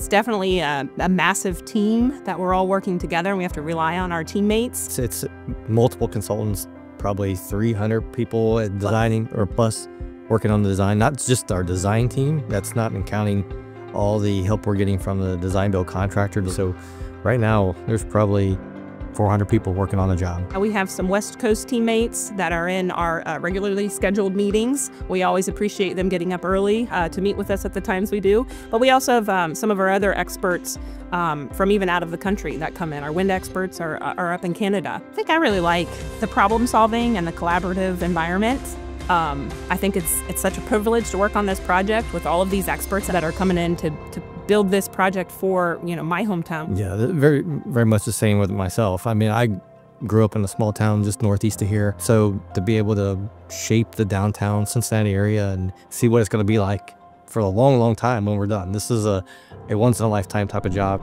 It's definitely a, a, massive team that we're all working together and we have to rely on our teammates. It's, it's multiple consultants, probably 300 people designing or plus working on the design, not just our design team. That's not counting all the help we're getting from the design build contractor. So right now there's probably 400 people working on the job. We have some West Coast teammates that are in our uh, regularly scheduled meetings. We always appreciate them getting up early uh, to meet with us at the times we do. But we also have um, some of our other experts um, from even out of the country that come in. Our wind experts are, are up in Canada. I think I really like the problem solving and the collaborative environment. Um, I think it's it's such a privilege to work on this project with all of these experts that are coming in to, to build this project for you know my hometown. Yeah, very very much the same with myself. I mean, I grew up in a small town just northeast of here, so to be able to shape the downtown Cincinnati area and see what it's going to be like for a long, long time when we're done. This is a, a once in a lifetime type of job.